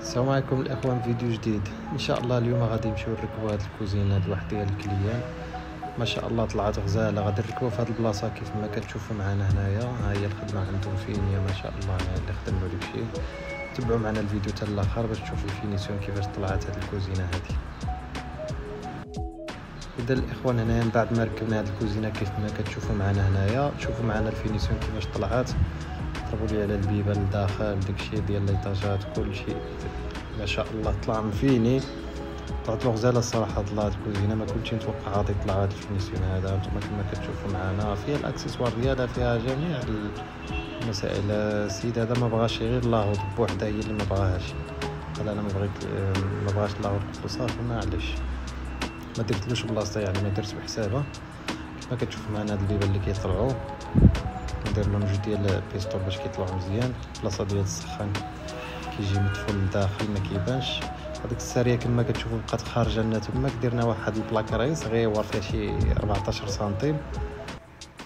السلام عليكم الأخوان فيديو جديد. إن شاء الله اليوم غادي نمشيو نركبوا هاد الكوزينه هاد واحد ديال ال client. ما شاء الله طلعت غزالة. غادي نركبوا في هاد البلاصة كيف ما كتشوفوا معنا هنايا. ها هي الخدمة عندهم finie ما شاء الله اللي خدموا داكشي تبعوا معنا الفيديو حتى الآخر باش تشوفوا ال finition كيفاش طلعت هاد الكوزينة هادي. إذا الإخوان هنايا من بعد ما ركبنا هاد الكوزينة كيف ما كتشوفوا معنا هنايا. شوفوا معنا ال finition كيفاش طلعت. ضربوا لي على البيبان لداخل داكشي ديال ليطاجات كلشي ما شاء الله طلع مفيني طلعت له غزاله الصراحة هاد الكوزينه ما كنتش نتوقع غادي يطلع هاد ال finition هذا. نتوما كما كتشوفوا معنا فيها الأكسسوار ديالها فيها جميع المسائل. السيد هذا ما بغاش غير la hotte بوحدها هي اللي ما بغاهاش. قال أنا ما بغيت ما بغاش la hotte صافي معليش ما درتلوش بلاصتها يعني ما درت بحسابها. كما كتشوفوا معنا هاد البيبان اللي كيطلعوا. ندير لهم جوج ديال ال pistons باش كيطلعوا مزيان. بلاصة ديال السخان كيجي مدفون لداخل ما كيبانش. هذيك السارية كما كتشوفوا بقات خارجة لنا تماك درنا واحد البلاكاري صغير فيها شي 14 سنتيم.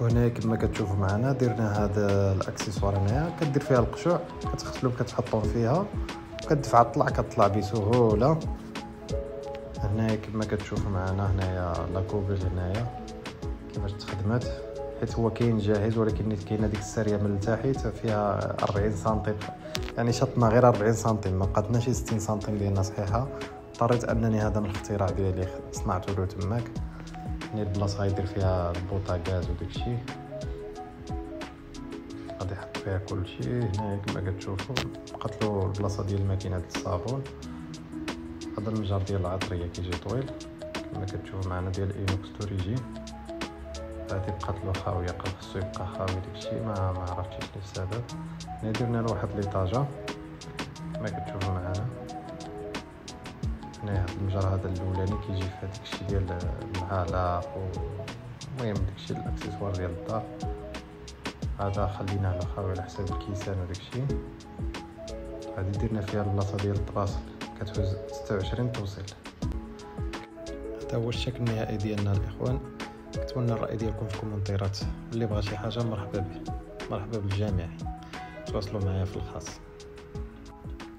وهنا كما كتشوفوا معنا درنا هذا الاكسسوار هنايا. كدير فيها القشوع كتغسلو كتحطهم فيها كتدفع طلع كطلع بسهولة. هنايا كما كتشوفوا معنا هنايا la coupe هنايا كيفاش تخدمات حيت هو كاين جاهز ولكن كاينة ديك الساريه من التحت فيها 40 سنتيم. يعني شطنا غير 40 سنتيم ما بقاتناش 60 سنتيم ديالنا صحيحة. اضطريت أنني هذا من الاختراع ديالي صنعته له تماك. يعني البلاصة غيدير فيها البوطاغاز وداك الشيء. غادي يحط فيها كلشي هنا كما كتشوفوا بقات له البلاصة ديال الماكينة ديال الصابون. هذا المجر ديال العطرية كيجي طويل. كما كتشوفوا معنا ديال inox توريجي هادي بقات له خاويه قال خصو يبقى خاوي داكشي ما ما عرفتش السبب. هنا درنا له واحد l'étagère كما كتشوفوا معنا هنا هاد المجرى هذا الأولاني كيجي فيه داكشي ديال المعالق المهم داكشي الأكسسوار ديال الدار. هذا خليناه له خاوي على حساب الكيسان وداكشي هادي درنا فيها البلاصه ديال الطباصل كتهز 26 توصيل. هذا هو الشكل النهائي ديالنا الإخوان. كتمنى الراي ديالكم في الكومنتيرات اللي بغى شي حاجة مرحبا به. مرحبا بالجميع. تواصلوا معايا في الخاص.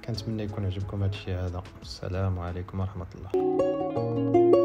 كنتمنى يكون عجبكم هذا الشيء هذا. السلام عليكم ورحمة الله.